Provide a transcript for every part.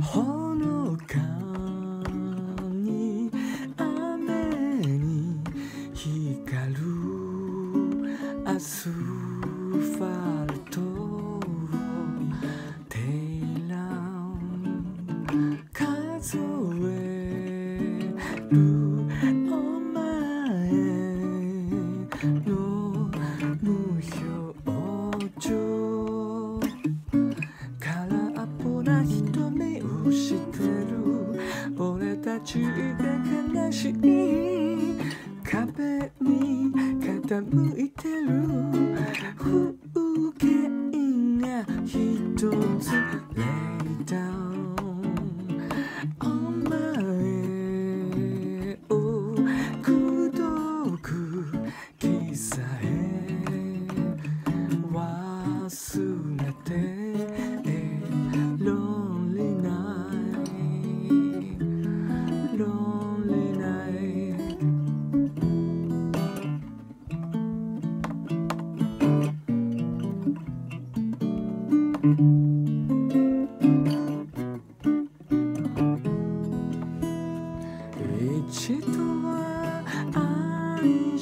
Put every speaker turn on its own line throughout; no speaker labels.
ほのかに雨に光るアスファルトをテらん。数えるをしてる。俺たちが悲しい。壁に傾いてる。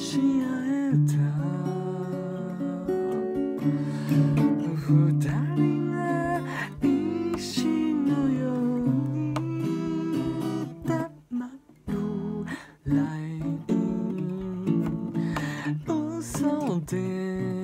し合えた。二人が石のように黙るライン嘘で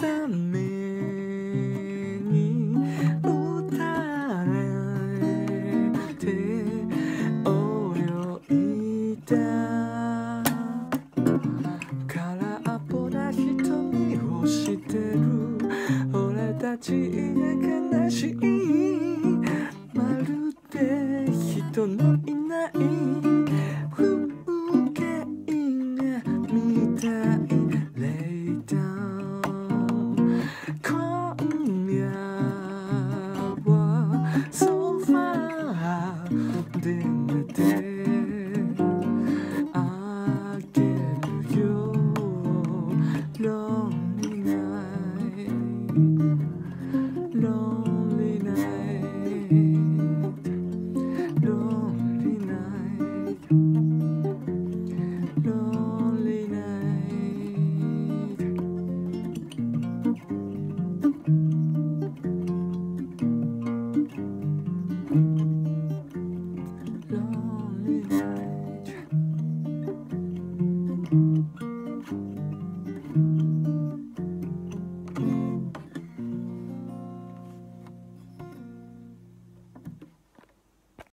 小雨に打たれて泳いだ」空っぽな瞳をしてる俺たちが悲しいまるで人のいない